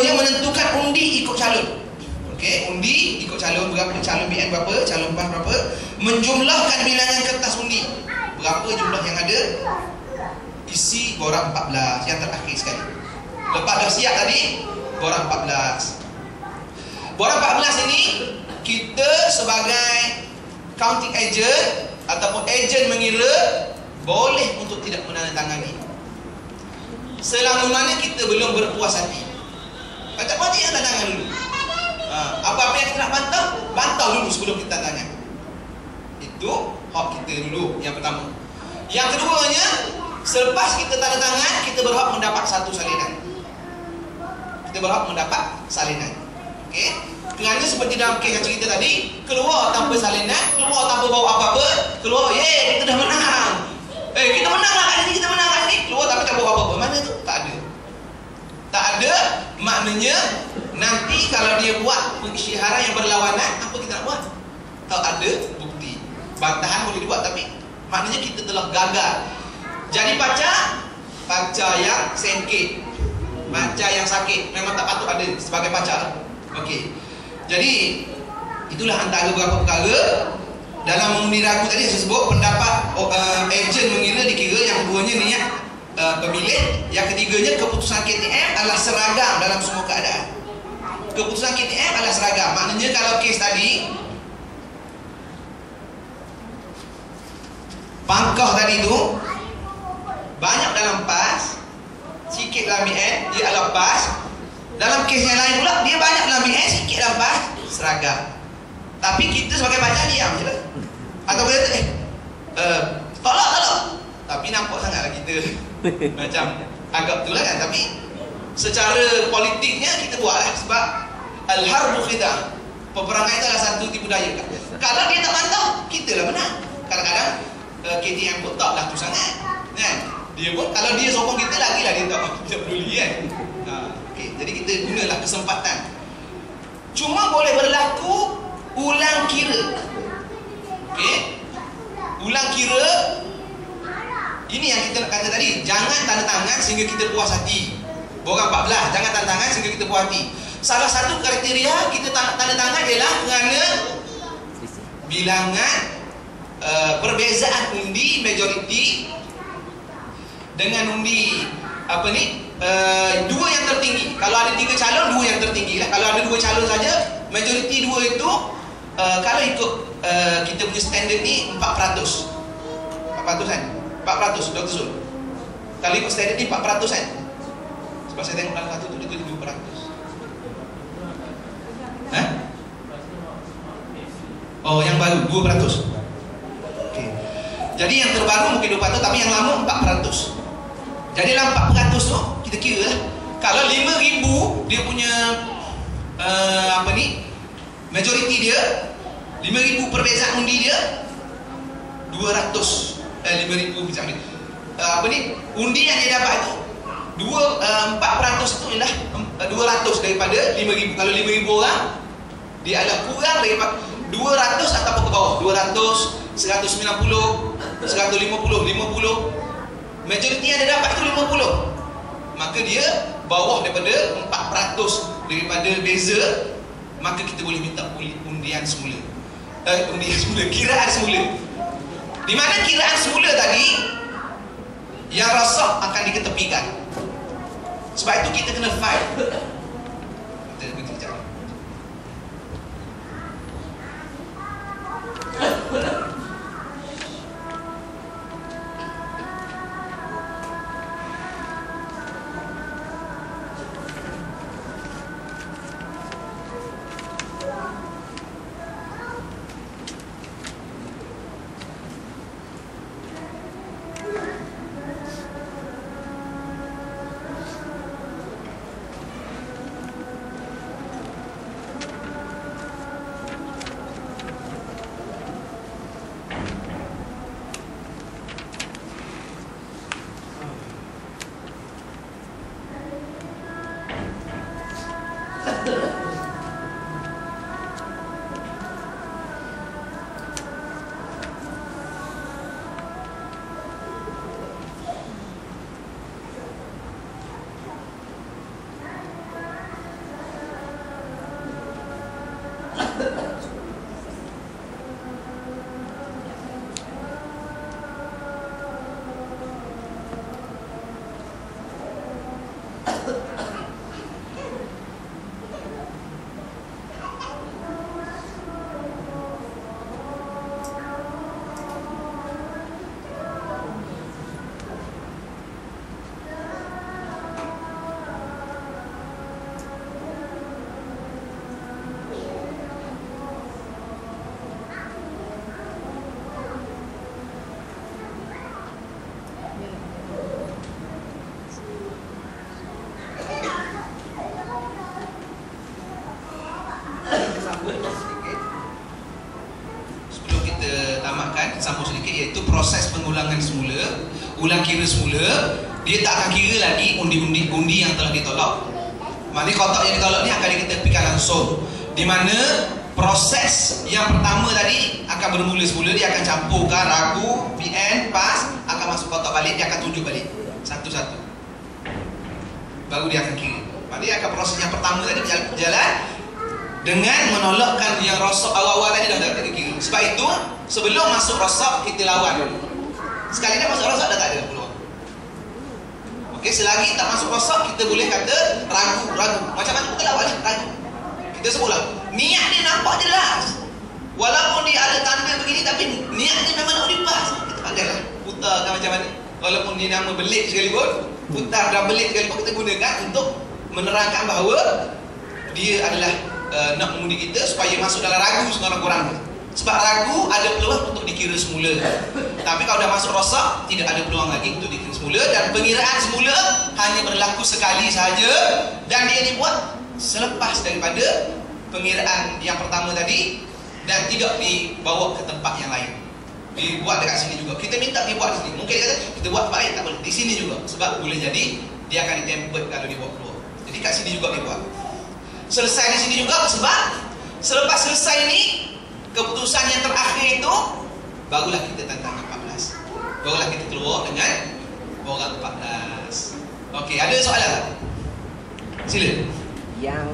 keduanya menentukan undi ikut calon. Okey, undi ikut calon berapa calon BN berapa, calon PAS berapa, menjumlahkan bilangan kertas undi. Berapa jumlah yang ada? Isi borang 14 yang terakhir sekali. Lepas dah siap tadi, borang 14. Borang 14 ini kita sebagai counting agent ataupun agent mengira boleh untuk tidak menandatangani selama mana kita belum berpuas hati kata wajib yang tandangan dulu. Ha, apa-apa yang kita nak bantah bantah dulu sebelum kita tandangan itu hak kita dulu yang pertama. Yang keduanya selepas kita tanda tangan kita berhak mendapat satu salinan. Kita berhak mendapat salinan. Okey? Kerana seperti dalam kes yang cerita tadi Keluar tanpa salinan Keluar tanpa bawa apa-apa Keluar, ye, kita dah menang. Eh, kita menang lah kat sini, kita menang kat sini. Keluar tapi tak bawa apa-apa. Mana tu? Tak ada Tak ada Maknanya Nanti kalau dia buat pengisyaharan yang berlawanan Apa kita nak buat? Tak ada bukti. Bantahan boleh dibuat tapi Maknanya kita telah gagal. Jadi pacar Pacar yang sengkit. Pacar yang sakit. Memang tak patut ada sebagai pacar Okey. Jadi itulah antara beberapa perkara. Dalam mengundi ragu tadi saya sebut pendapat uh, ejen mengira dikira yang keduanya niat uh, pemilih, yang ketiganya keputusan KTM adalah seragam dalam semua keadaan. Keputusan KTM adalah seragam. Maknanya kalau kes tadi pangkah tadi tu banyak dalam PAS sikit dalam BN dia adalah PAS dalam kes yang lain pula dia banyak dalam BS sikit dapat seragam. Tapi kita sebagai baca diam je lah. Atau kita eh uh, tolak tolak. Tapi nampak sangatlah kita macam agak betul lah kan tapi secara politiknya kita buat lah sebab al-harbu khidam. Peperangan itu adalah satu tipu daya. Kalau dia tak mantap, kita lah menang. Kadang-kadang uh, eh, KTM pun tak lah tu sangat. Kan? Dia pun kalau dia sokong kita lagi lah dia tak, tak peduli kan. Jadi kita gunalah kesempatan. Cuma boleh berlaku ulang kira. Okey. Ulang kira ini yang kita nak kata tadi, jangan tanda tangan sehingga kita puas hati. Borang 14, jangan tanda tangan sehingga kita puas hati. Salah satu kriteria kita tanda tangan ialah kerana bilangan uh, perbezaan undi majoriti dengan undi apa ni uh, dua yang tertinggi kalau ada tiga calon dua yang tertinggi lah. kalau ada dua calon saja majoriti dua itu uh, kalau ikut uh, kita punya standard ni 4% 4% kan 4% Dr. Zul kalau ikut standard ni 4% kan sebab saya tengok dalam satu tu dia tulis 2% Eh? Oh, yang baru 2%. Okey. Jadi yang terbaru mungkin 2% tapi yang lama 4%. Jadi dalam 400 tu kita kira lah. Kalau 5000 dia punya uh, apa ni? Majoriti dia 5000 perbezaan undi dia 200 eh 5000 macam ni. Uh, apa ni? Undi yang dia dapat tu 2 uh, 4% itu ialah 200 uh, daripada 5000. Kalau 5000 orang dia adalah kurang daripada 200 ataupun ke bawah 200 190 150 50 Majoriti yang dia dapat tu 50 Maka dia bawah daripada 4% daripada beza Maka kita boleh minta undian semula uh, Undian semula, kiraan semula Di mana kiraan semula tadi Yang rasa akan diketepikan? Sebab itu kita kena fight ulang kira semula dia tak akan kira lagi undi-undi undi yang telah ditolak. Maknanya kotak yang ditolak ni akan kita tepikan langsung. Di mana proses yang pertama tadi akan bermula semula dia akan campurkan ragu PN PAS akan masuk kotak balik dia akan tunjuk balik. Satu-satu. Baru dia akan kira. Maknanya akan proses yang pertama tadi berjalan dengan menolakkan yang rosok awal-awal tadi dah tak kira. Sebab itu sebelum masuk rosok kita lawan. dulu sekali dah masuk rosok dah tak ada peluang Okey, selagi tak masuk rosok kita boleh kata ragu, ragu. Macam mana kita lawan ni? Ragu. Kita sebutlah. Niat dia nampak jelas. Walaupun dia ada tanda begini tapi niat dia memang nak dipas. Kita pandailah putarkan macam mana. Walaupun dia nama belit sekalipun, putar dan belit sekalipun kita gunakan untuk menerangkan bahawa dia adalah uh, nak mengundi kita supaya masuk dalam ragu sekurang-kurangnya. Sebab ragu ada peluang untuk dikira semula. Tapi kalau dah masuk rosak, tidak ada peluang lagi untuk dikira semula dan pengiraan semula hanya berlaku sekali sahaja dan dia dibuat selepas daripada pengiraan yang pertama tadi dan tidak dibawa ke tempat yang lain. Dibuat dekat sini juga. Kita minta dibuat di sini. Mungkin dia kata kita buat tempat lain tak boleh. Di sini juga sebab boleh jadi dia akan ditempel kalau dibawa keluar. Jadi kat sini juga dibuat. Selesai di sini juga sebab selepas selesai ini keputusan yang terakhir itu barulah kita tentang 14 barulah kita keluar dengan orang 14 Okey, ada soalan? Tak? Sila. Yang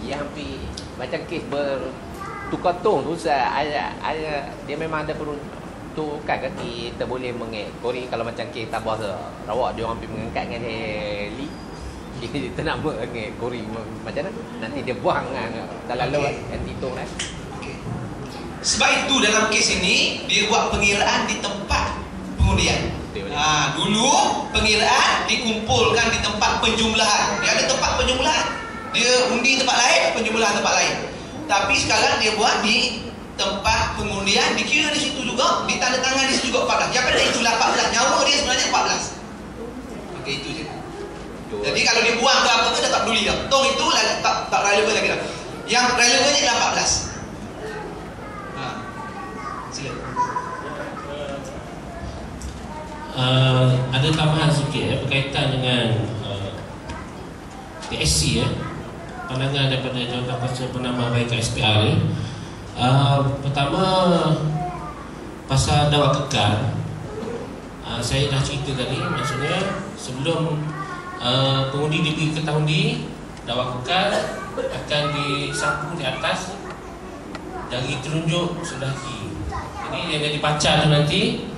yang pi macam kes bertukar tong tu saya ada ada dia memang ada perlu tu kan kaki kita boleh mengekori kalau macam kes tambah tu. Rawak dia orang pergi mengangkat dengan heli kita nak mengekori. Macam mana? Nanti dia buang kan dalam okay. lewat anti tong kan sebab itu dalam kes ini dia buat pengiraan di tempat pengundian. Ha, dulu pengiraan dikumpulkan di tempat penjumlahan. Dia ada tempat penjumlahan. Dia undi tempat lain, penjumlahan tempat lain. Tapi sekarang dia buat di tempat pengundian dikira di situ juga, ditanda tangan di situ juga 14. Yang pada itu 18. Nyawa dia sebenarnya 14. Okey itu je. Jadi kalau dia buang ke apa tu dah tak peduli dah. Tong itu lagi, tak tak relevan lagi dah. Yang relevannya adalah 14. Uh, ada tambahan sikit ya, berkaitan dengan uh, TSC ya, pandangan daripada jawatan kuasa penambah baik SPR ya. Uh, pertama pasal dakwah kekal. Uh, saya dah cerita tadi maksudnya sebelum uh, pengundi diberi ketahundi dakwah kekal akan disapu di atas dari telunjuk sudah jadi yang jadi pacar tu nanti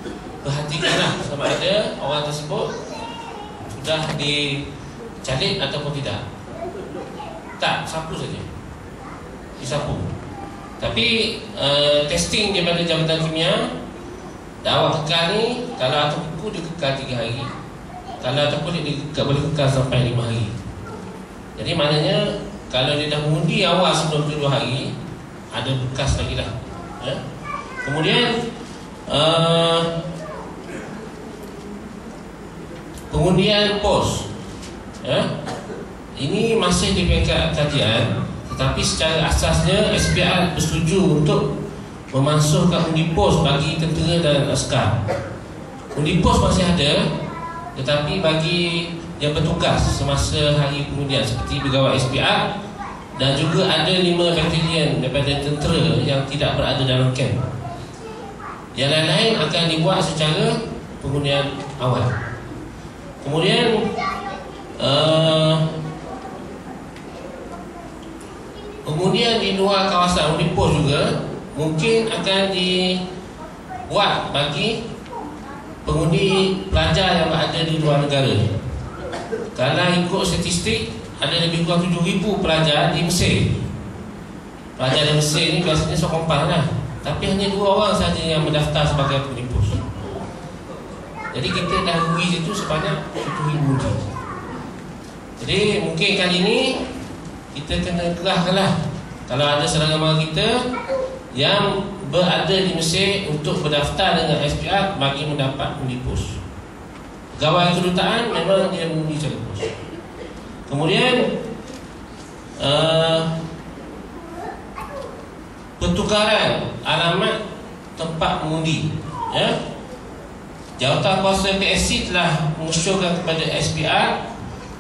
perhatikanlah sama ada orang tersebut sudah dicalik ataupun tidak. Tak, sapu saja. Disapu. Tapi uh, testing daripada Jabatan Kimia dakwah kekal ni kalau atau buku dia kekal 3 hari. Kalau ataupun dia kekal, boleh kekal sampai 5 hari. Jadi maknanya kalau dia dah mengundi awal sebelum 2 hari ada bekas lagi lah. Ya? Kemudian uh, Pengundian pos. Ya, Ini masih di peringkat kajian Tetapi secara asasnya SPR bersetuju untuk Memasukkan undi pos bagi tentera dan askar. Undi pos masih ada Tetapi bagi yang bertugas semasa hari pengundian Seperti pegawai SPR Dan juga ada lima batalion daripada tentera yang tidak berada dalam camp Yang lain-lain akan dibuat secara pengundian awal Kemudian uh, Kemudian di luar kawasan Unipos juga Mungkin akan dibuat bagi Pengundi pelajar yang berada di luar negara. Kalau ikut statistik Ada lebih kurang 7,000 pelajar di Mesir. Pelajar di Mesir ni biasanya sokompan lah. Tapi hanya dua orang saja yang mendaftar sebagai pengundi jadi kita dah rugi situ sebanyak 7,000 je. Jadi mungkin kali ini Kita kena kerahkanlah. Kalau ada serangan mara kita Yang berada di Mesir Untuk berdaftar dengan SPR Bagi mendapat undi pos. Pegawai kedutaan memang dia mengundi cari pos. Kemudian uh, Pertukaran alamat tempat mengundi Ya Jawatan Kuasa PSC telah mengusulkan kepada SPR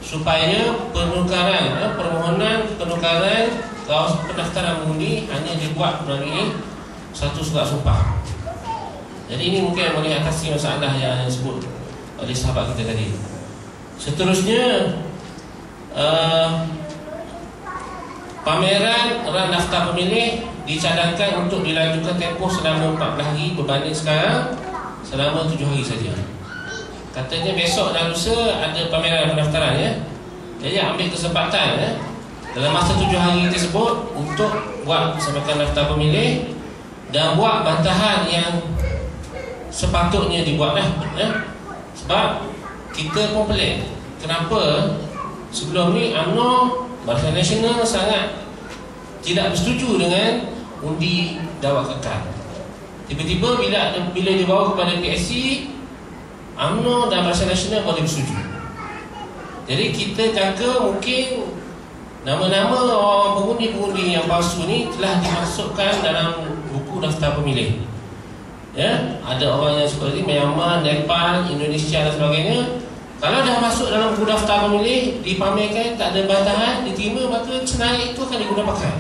supaya penukaran eh, permohonan penukaran kawasan pendaftaran mengundi hanya dibuat melalui satu surat sumpah. Jadi ini mungkin boleh atasi masalah yang disebut oleh sahabat kita tadi. Seterusnya uh, pameran ran daftar pemilih dicadangkan untuk dilanjutkan tempoh selama 14 hari berbanding sekarang selama 7 hari saja. Katanya besok dan lusa ada pameran pendaftaran ya. Jadi ambil kesempatan ya. Dalam masa 7 hari tersebut untuk buat samakan daftar pemilih dan buat bantahan yang sepatutnya dibuatlah ya. Sebab kita pun pelik. Kenapa sebelum ni UMNO Barisan Nasional sangat tidak bersetuju dengan undi dawat kekal. Tiba-tiba bila bila dibawa kepada PSC UMNO dan Barisan Nasional boleh bersetuju. Jadi kita jaga mungkin nama-nama orang pengundi-pengundi yang palsu ni telah dimasukkan dalam buku daftar pemilih. Ya ada orang yang seperti Myanmar, Nepal, Indonesia dan sebagainya. Kalau dah masuk dalam buku daftar pemilih dipamerkan tak ada bantahan diterima maka senaik itu akan digunakan.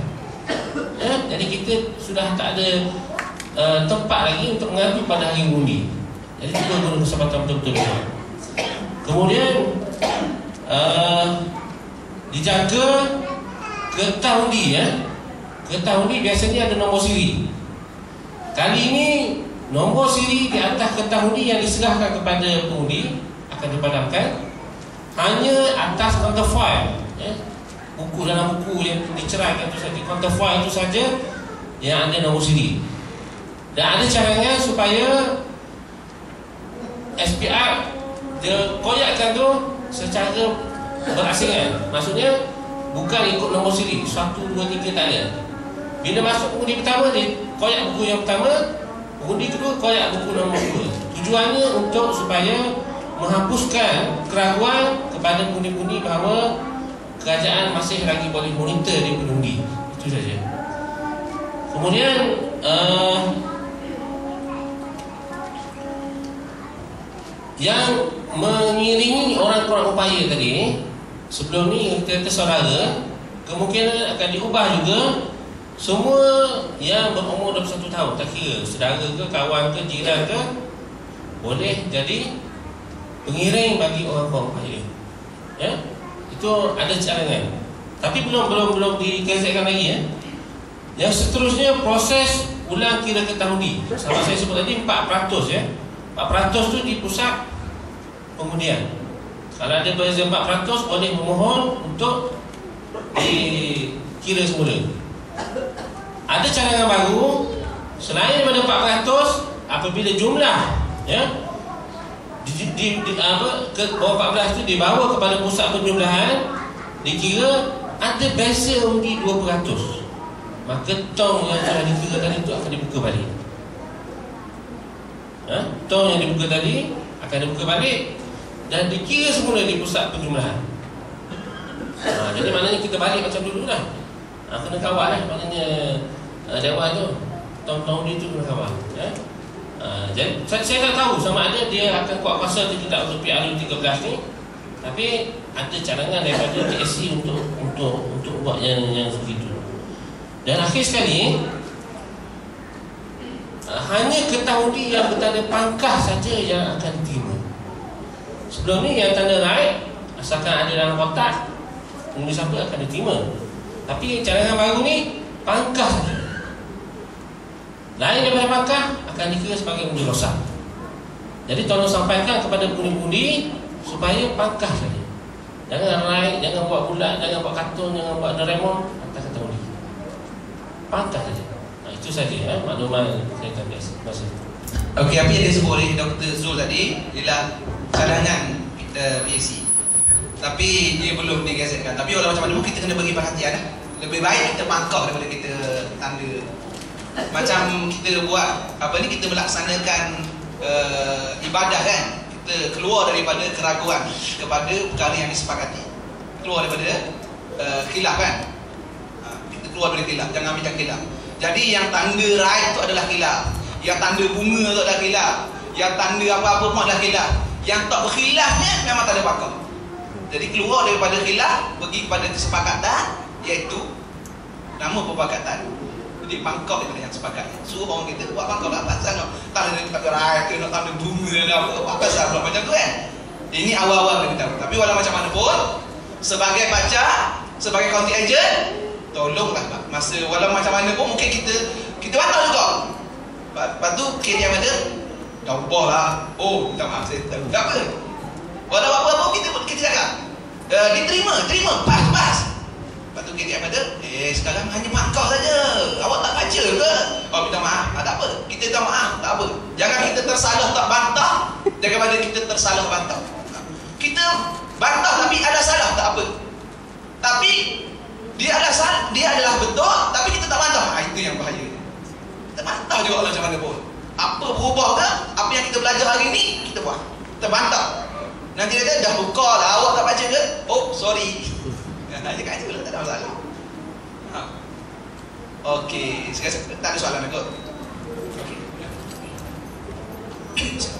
Ya jadi kita sudah tak ada uh, tempat lagi untuk mengadu pada hari undi jadi kita guna kesempatan betul-betul kemudian uh, dijaga getah undi ya. Getah undi biasanya ada nombor siri. Kali ini Nombor siri di atas kertas undi yang diserahkan kepada pengundi akan dipadamkan hanya atas counterfoil ya. buku dalam buku yang diceraikan itu saja. Counterfoil itu saja yang ada nombor siri dan ada caranya supaya SPR dia koyakkan tu secara berasingan maksudnya bukan ikut nombor siri. Satu, dua, tiga tak ada. Bila masuk pengundi pertama dia koyak buku yang pertama Undi kedua koyak buku nombor dua. Tujuannya untuk supaya Menghapuskan keraguan Kepada pundi-pundi bahawa Kerajaan masih lagi boleh monitor Dia undi Itu saja. Kemudian uh, Yang mengiringi orang-orang upaya tadi Sebelum ni kita saudara Kemungkinan akan diubah juga semua yang berumur 21 tahun. Tak kira saudara ke, kawan ke, jiran ke Boleh jadi Pengiring bagi orang-orang kaya Ya? Itu ada cadangan. Tapi belum belum belum dikesekkan lagi ya. Yang seterusnya proses Ulang kira ketahuan Sama saya sebut tadi 4% ya 4% tu di pusat Pengundian Kalau ada berbeza 4% Boleh memohon untuk Dikira semula. Ada cadangan baru. Selain daripada 400 apabila jumlah ya di, di, di apa ke bawah 14 itu dibawa kepada pusat penjumlahan dikira ada beza undi 2% maka tong yang telah dikira tadi itu akan dibuka balik ha? tong yang dibuka tadi akan dibuka balik dan dikira semula di pusat penjumlahan ha, jadi maknanya kita balik macam dulu lah ha, kena kawal lah. Maknanya uh, dewan tu tahun-tahun dia tu kena kawal. Ya? Uh, jadi, saya, saya tak tahu sama ada dia akan kuat kuasa atau tidak untuk PRU 13 ni. Tapi ada cadangan daripada TSC untuk untuk untuk buat yang yang sebegitu dan akhir sekali hanya ketahuan yang bertanda pangkah saja yang akan diterima sebelum ni yang tanda naik asalkan ada dalam kotak pengundi siapa akan diterima tapi cadangan baru ni pangkah saja. Lain daripada pangkah akan dikira sebagai undi rosak. Jadi tolong sampaikan kepada pundi-pundi supaya pangkah saja. Jangan naik, jangan buat bulat, jangan buat kartun, jangan buat Doraemon, atas kata undi. Pangkah saja. Itu saja ya, maklumat saya. Terima kasih. Okey, apa yang disebut oleh Dr. Zul tadi ialah cadangan kita PAC. Tapi dia belum digesekkan. Tapi walau macam mana kita kena bagi perhatian lah. Lebih baik kita pangkau daripada kita tanda. Macam kita buat apa ni kita melaksanakan uh, ibadah kan. Kita keluar daripada keraguan kepada perkara yang disepakati. Keluar daripada uh, khilaf kan. Uh, kita keluar dari khilaf, jangan ambil khilaf. Jadi yang tanda right tu adalah khilaf. Yang tanda bunga tu adalah khilaf. Yang tanda apa-apa pun adalah khilaf. Yang tak berkhilafnya memang tak ada pakar. Jadi keluar daripada khilaf pergi kepada kesepakatan iaitu nama perpakatan. Jadi pangkau itu yang sepakat. Suruh orang kita buat pangkau tak pasal nak tanda tak ada rakyat nak tanda bunga dan apa. Apa pasal pula macam tu kan? Ini awal-awal kita tahu. Tapi walau macam mana pun sebagai baca, sebagai county agent tolonglah. Masa walau macam mana pun mungkin kita kita batal juga. Lepas tu KDM ada dah ubah lah. Oh, minta maaf saya tak, tak apa. Walau apa-apa pun kita kita cakap. Uh, diterima, terima, pas, pas. Lepas tu KDM ada, eh sekarang hanya makau saja. Awak tak baca ke? Oh, minta maaf. Ah, tak apa. Kita minta maaf, tak apa. Jangan kita tersalah tak bantah daripada kita tersalah bantah. Kita bantah tapi ada salah, tak apa. Tapi dia ada salah, dia adalah betul, tapi kita tak bantah. Ah, itu yang bahaya. Kita bantah juga lah macam mana pun. Apa berubah ke? Apa yang kita belajar hari ni, kita buat. Kita bantah. Nanti dia dah buka lah, awak tak baca ke? Oh, sorry. Nak cakap je lah, tak ada masalah. Ha. Okey, sekarang tak ada soalan aku. Okey.